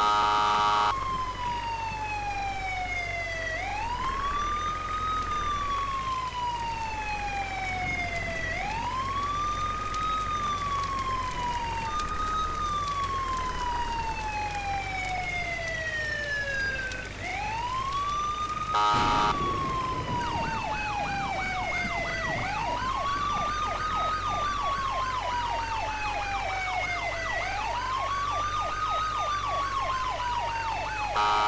Ah! Ah!